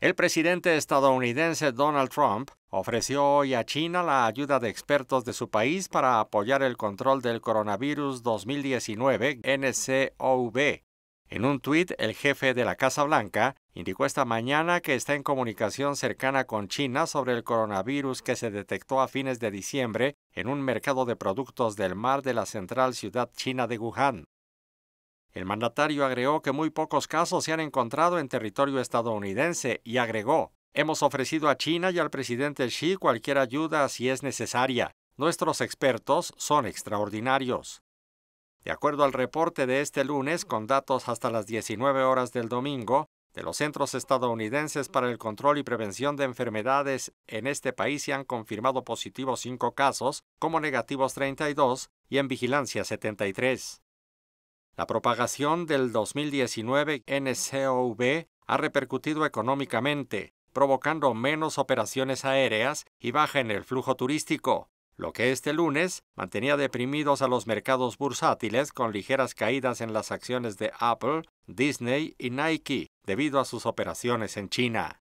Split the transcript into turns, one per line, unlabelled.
El presidente estadounidense Donald Trump ofreció hoy a China la ayuda de expertos de su país para apoyar el control del coronavirus 2019 NCOV. En un tuit, el jefe de la Casa Blanca indicó esta mañana que está en comunicación cercana con China sobre el coronavirus que se detectó a fines de diciembre en un mercado de productos del mar de la central ciudad china de Wuhan. El mandatario agregó que muy pocos casos se han encontrado en territorio estadounidense y agregó, Hemos ofrecido a China y al presidente Xi cualquier ayuda si es necesaria. Nuestros expertos son extraordinarios. De acuerdo al reporte de este lunes, con datos hasta las 19 horas del domingo, de los centros estadounidenses para el control y prevención de enfermedades en este país se han confirmado positivos 5 casos, como negativos 32 y en vigilancia 73. La propagación del 2019 NCOV ha repercutido económicamente, provocando menos operaciones aéreas y baja en el flujo turístico, lo que este lunes mantenía deprimidos a los mercados bursátiles con ligeras caídas en las acciones de Apple, Disney y Nike debido a sus operaciones en China.